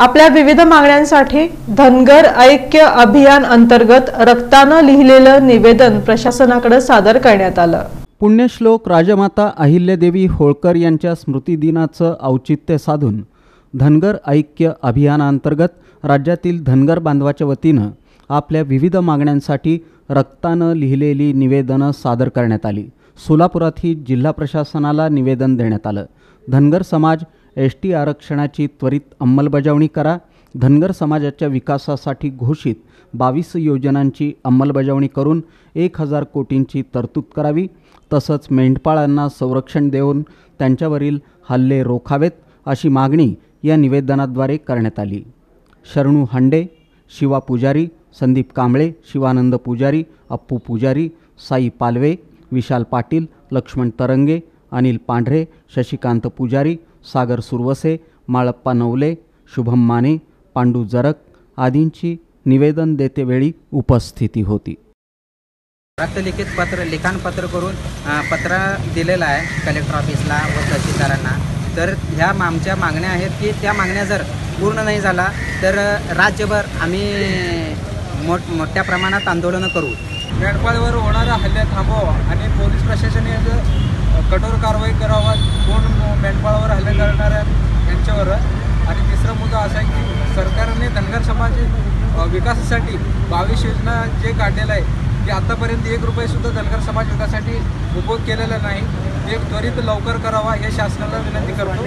आपल्या विविध मागण्यांसाठी धनगर ऐक्य अभियान अंतर्गत रक्तानं लिहिलेलं निवेदन प्रशासनाकडे सादर करण्यात आलं. पुण्यश्लोक राजमाता अहिल्यादेवी होळकर यांच्या स्मृतिदिनाचं औचित्य साधून धनगर ऐक्य अभियानांतर्गत राज्यातील धनगर बांधवाच्या वतीनं आपल्या विविध मागण्यांसाठी रक्तानं लिहिलेली निवेदनं सादर करण्यात आली. सोलापुरातही जिल्हा प्रशासनाला निवेदन देण्यात आलं. धनगर समाज एस टी आरक्षणाची त्वरित अंमलबजावणी करा. धनगर समाजाच्या विकासासाठी घोषित बावीस योजनांची अंमलबजावणी करून एक हजार कोटींची तरतूद करावी. तसंच मेंढपाळांना संरक्षण देऊन त्यांच्यावरील हल्ले रोखावेत अशी मागणी या निवेदनाद्वारे करण्यात आली. शरणू हंडे शिवा पुजारी संदीप कांबळे शिवानंद पुजारी अप्पू पुजारी साई पालवे विशाल पाटील लक्ष्मण तरंगे अनिल पांढरे शशिकांत पुजारी सागर सुरवसे माळप्पा नवले शुभम माने पांडू जरक आदींची निवेदन देतेवेळी उपस्थिती होती. रक्तलिखित पत्र लिखाणपत्र करून पत्र दिलेलं आहे कलेक्टर ऑफिसला व तहसीलदारांना. तर ह्या आमच्या मागण्या आहेत की त्या मागण्या जर पूर्ण नाही झाला तर राज्यभर आम्ही मोठ मोठ्या प्रमाणात आंदोलनं करू. मेंढपाळवर होणारा हल्ले थांबवा आणि पोलीस प्रशासनाने कठोर कारवाई करावा कोण मेंढपाळावर हल्ले करणाऱ्या यांच्यावर आणि तिसरा मुद्दा असा आहे की सरकारने धनगर समाज विकासासाठी बावीस योजना जे काढलेलं आहे ते आतापर्यंत एक रुपयेसुद्धा धनगर समाज विकासासाठी उपयोग केलेला नाही. ते त्वरित लवकर करावा हे शासनाला विनंती करतो.